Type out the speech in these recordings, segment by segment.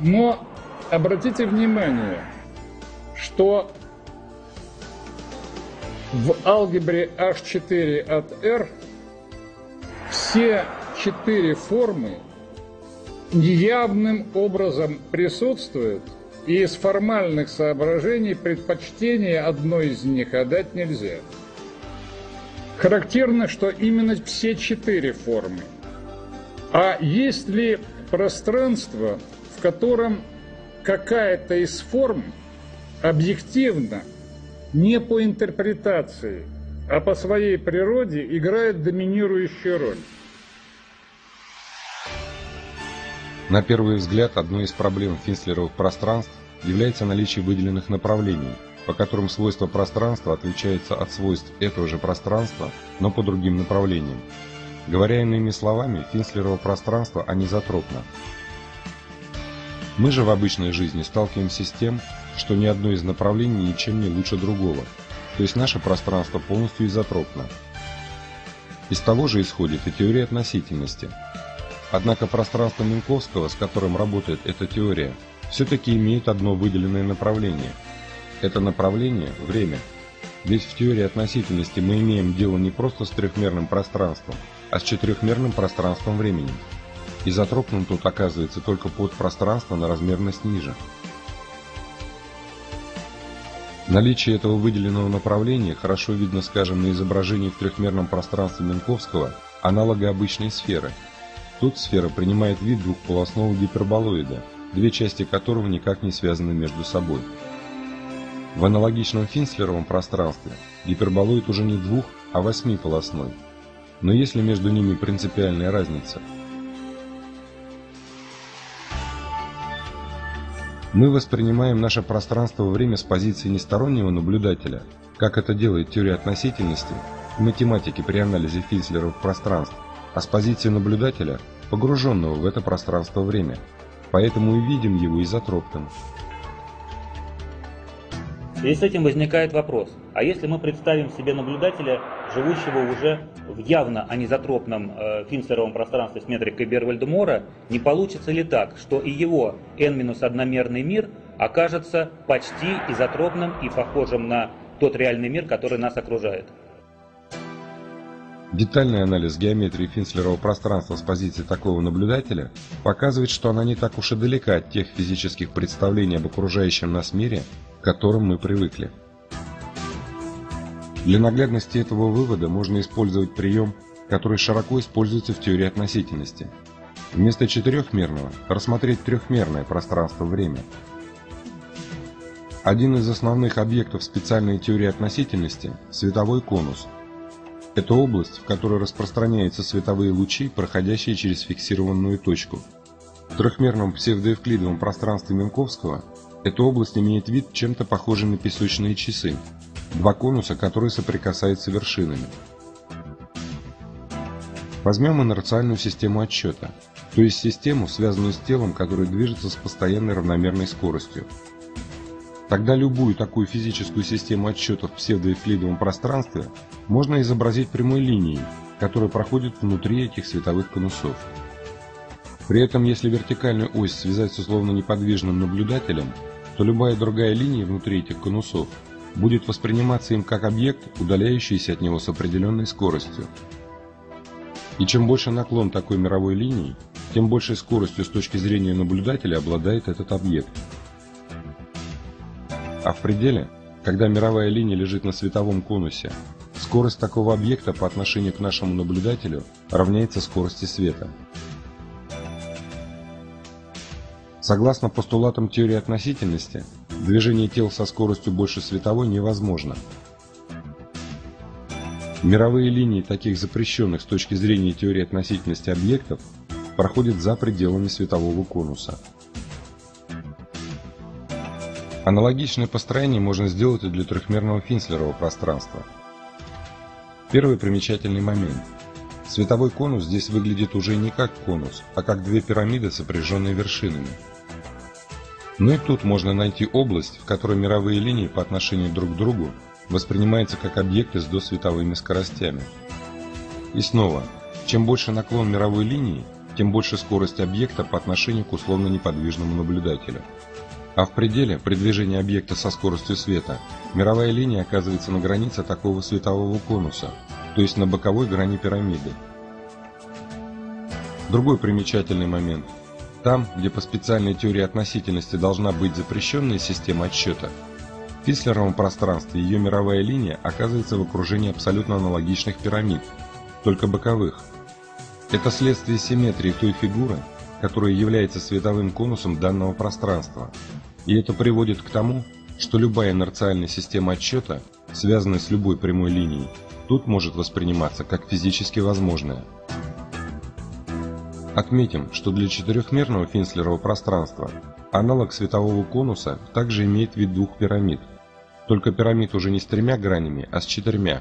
Но обратите внимание, что в алгебре H4 от R все четыре формы неявным образом присутствуют, и из формальных соображений предпочтение одной из них отдать нельзя. Характерно, что именно все четыре формы. А есть ли пространство, в котором какая-то из форм объективно, не по интерпретации, а по своей природе играет доминирующую роль? На первый взгляд, одной из проблем финслеровых пространств является наличие выделенных направлений, по которым свойства пространства отличаются от свойств этого же пространства, но по другим направлениям. Говоря иными словами, Финслерово пространство анизотропно. Мы же в обычной жизни сталкиваемся с тем, что ни одно из направлений ничем не лучше другого, то есть наше пространство полностью изотропно. Из того же исходит и теория относительности – Однако пространство Минковского, с которым работает эта теория, все-таки имеет одно выделенное направление. Это направление – время. Ведь в теории относительности мы имеем дело не просто с трехмерным пространством, а с четырехмерным пространством времени. Изотропным тут оказывается только подпространство на размерность ниже. Наличие этого выделенного направления хорошо видно, скажем, на изображении в трехмерном пространстве Минковского аналога обычной сферы – Тут сфера принимает вид двухполосного гиперболоида, две части которого никак не связаны между собой. В аналогичном Финслеровом пространстве гиперболоид уже не двух, а восьмиполосной. Но есть ли между ними принципиальная разница? Мы воспринимаем наше пространство-время с позиции нестороннего наблюдателя, как это делает теория относительности в математике при анализе Финслеровых пространств, а с позиции наблюдателя, погруженного в это пространство-время, поэтому и видим его изотропным. И с этим возникает вопрос, а если мы представим себе наблюдателя, живущего уже в явно анизотропном э, финсеровом пространстве с метрикой Бервальда-Мора, не получится ли так, что и его n-одномерный мир окажется почти изотропным и похожим на тот реальный мир, который нас окружает? Детальный анализ геометрии Финслерового пространства с позиции такого наблюдателя показывает, что она не так уж и далека от тех физических представлений об окружающем нас мире, к которым мы привыкли. Для наглядности этого вывода можно использовать прием, который широко используется в теории относительности. Вместо четырехмерного рассмотреть трехмерное пространство-время. Один из основных объектов специальной теории относительности – световой конус – это область, в которой распространяются световые лучи, проходящие через фиксированную точку. В трехмерном псевдоэвклидовом пространстве Минковского эта область имеет вид чем-то похожий на песочные часы, два конуса, которые соприкасаются вершинами. Возьмем инерциальную систему отсчета, то есть систему, связанную с телом, которое движется с постоянной равномерной скоростью. Тогда любую такую физическую систему отсчета в псевдоэвклидовом пространстве можно изобразить прямой линией, которая проходит внутри этих световых конусов. При этом, если вертикальную ось связать с условно неподвижным наблюдателем, то любая другая линия внутри этих конусов будет восприниматься им как объект, удаляющийся от него с определенной скоростью. И чем больше наклон такой мировой линии, тем большей скоростью с точки зрения наблюдателя обладает этот объект. А в пределе, когда мировая линия лежит на световом конусе, скорость такого объекта по отношению к нашему наблюдателю равняется скорости света. Согласно постулатам теории относительности, движение тел со скоростью больше световой невозможно. Мировые линии таких запрещенных с точки зрения теории относительности объектов проходят за пределами светового конуса. Аналогичное построение можно сделать и для трехмерного Финслерового пространства. Первый примечательный момент. Световой конус здесь выглядит уже не как конус, а как две пирамиды, сопряженные вершинами. Но и тут можно найти область, в которой мировые линии по отношению друг к другу воспринимаются как объекты с досветовыми скоростями. И снова, чем больше наклон мировой линии, тем больше скорость объекта по отношению к условно неподвижному наблюдателю. А в пределе при движении объекта со скоростью света мировая линия оказывается на границе такого светового конуса, то есть на боковой грани пирамиды. Другой примечательный момент. Там, где по специальной теории относительности должна быть запрещенная система отсчета, в Фислеровом пространстве ее мировая линия оказывается в окружении абсолютно аналогичных пирамид, только боковых. Это следствие симметрии той фигуры, которая является световым конусом данного пространства. И это приводит к тому, что любая инерциальная система отсчета, связанная с любой прямой линией, тут может восприниматься как физически возможная. Отметим, что для четырехмерного Финслерова пространства аналог светового конуса также имеет вид двух пирамид, только пирамид уже не с тремя гранями, а с четырьмя.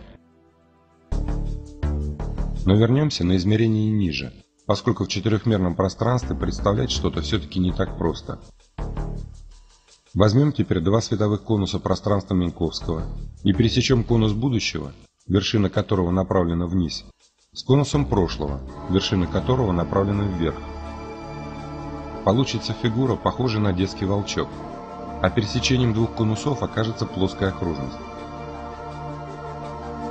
Но вернемся на измерение ниже, поскольку в четырехмерном пространстве представлять что-то все-таки не так просто. Возьмем теперь два световых конуса пространства Минковского и пересечем конус будущего, вершина которого направлена вниз, с конусом прошлого, вершина которого направлена вверх. Получится фигура, похожая на детский волчок, а пересечением двух конусов окажется плоская окружность.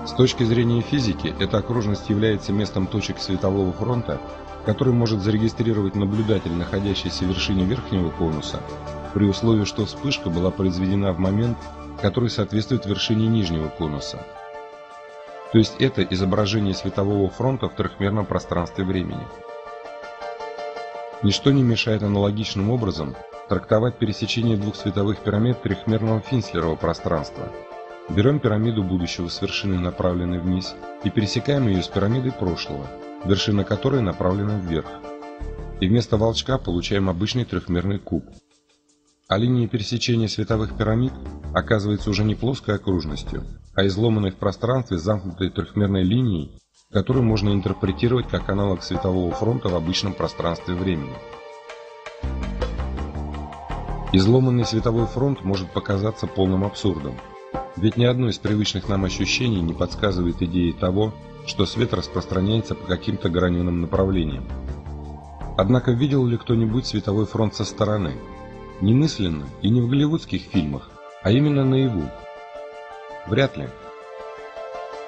С точки зрения физики, эта окружность является местом точек светового фронта, который может зарегистрировать наблюдатель, находящийся в вершине верхнего конуса, при условии, что вспышка была произведена в момент, который соответствует вершине нижнего конуса. То есть это изображение светового фронта в трехмерном пространстве времени. Ничто не мешает аналогичным образом трактовать пересечение двух световых пирамид трехмерного Финслерова пространства. Берем пирамиду будущего с вершиной, направленной вниз, и пересекаем ее с пирамидой прошлого, вершина которой направлена вверх. И вместо волчка получаем обычный трехмерный куб. А линия пересечения световых пирамид оказывается уже не плоской окружностью, а изломанной в пространстве замкнутой трехмерной линией, которую можно интерпретировать как аналог светового фронта в обычном пространстве времени. Изломанный световой фронт может показаться полным абсурдом, ведь ни одно из привычных нам ощущений не подсказывает идеи того, что свет распространяется по каким-то граненым направлениям. Однако видел ли кто-нибудь световой фронт со стороны? Не мысленно и не в голливудских фильмах, а именно наяву. Вряд ли.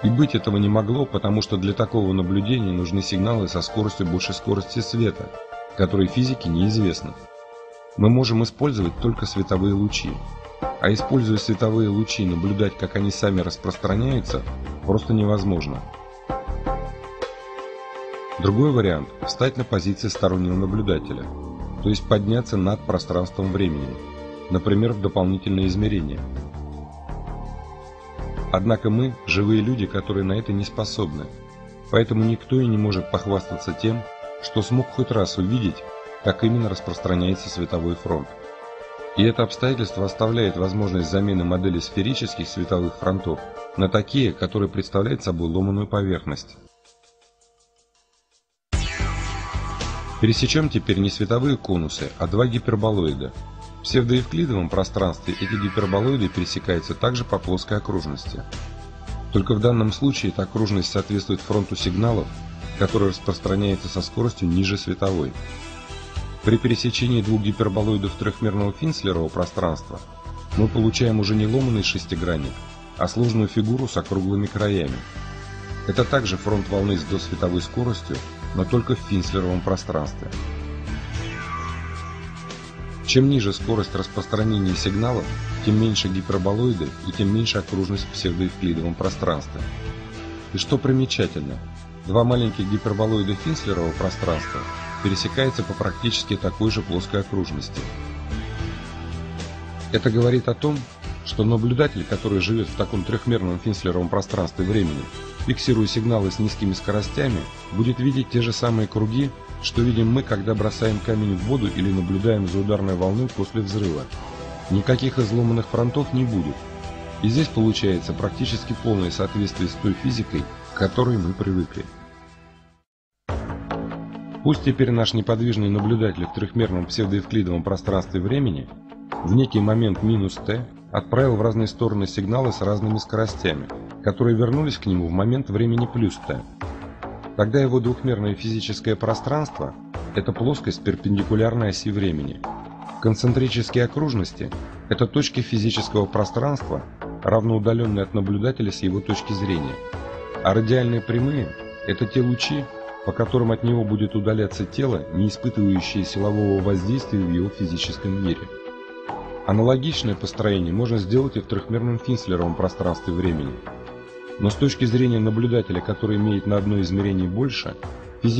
И быть этого не могло, потому что для такого наблюдения нужны сигналы со скоростью больше скорости света, которые физике неизвестны. Мы можем использовать только световые лучи. А используя световые лучи наблюдать, как они сами распространяются, просто невозможно. Другой вариант – встать на позиции стороннего наблюдателя, то есть подняться над пространством времени, например, в дополнительное измерение – Однако мы – живые люди, которые на это не способны. Поэтому никто и не может похвастаться тем, что смог хоть раз увидеть, как именно распространяется световой фронт. И это обстоятельство оставляет возможность замены модели сферических световых фронтов на такие, которые представляют собой ломаную поверхность. Пересечем теперь не световые конусы, а два гиперболоида – в псевдоевклидовом пространстве эти гиперболоиды пересекаются также по плоской окружности. Только в данном случае эта окружность соответствует фронту сигналов, который распространяется со скоростью ниже световой. При пересечении двух гиперболоидов трехмерного Финслерова пространства мы получаем уже не ломаный шестигранник, а сложную фигуру с округлыми краями. Это также фронт волны с досветовой скоростью, но только в Финслеровом пространстве. Чем ниже скорость распространения сигналов, тем меньше гиперболоиды и тем меньше окружность в псевдоевклидовом пространстве. И что примечательно, два маленьких гиперболоида Финслерова пространства пересекаются по практически такой же плоской окружности. Это говорит о том, что наблюдатель, который живет в таком трехмерном Финслеровом пространстве времени, фиксируя сигналы с низкими скоростями, будет видеть те же самые круги, что видим мы, когда бросаем камень в воду или наблюдаем за ударной волной после взрыва. Никаких изломанных фронтов не будет. И здесь получается практически полное соответствие с той физикой, к которой мы привыкли. Пусть теперь наш неподвижный наблюдатель в трехмерном псевдоевклидовом пространстве времени в некий момент минус t отправил в разные стороны сигналы с разными скоростями, которые вернулись к нему в момент времени плюс t. Тогда его двухмерное физическое пространство, это плоскость, перпендикулярной оси времени. Концентрические окружности – это точки физического пространства, равноудаленные от наблюдателя с его точки зрения. А радиальные прямые – это те лучи, по которым от него будет удаляться тело, не испытывающее силового воздействия в его физическом мире. Аналогичное построение можно сделать и в трехмерном финслеровом пространстве времени. Но с точки зрения наблюдателя, который имеет на одно измерение больше, физическое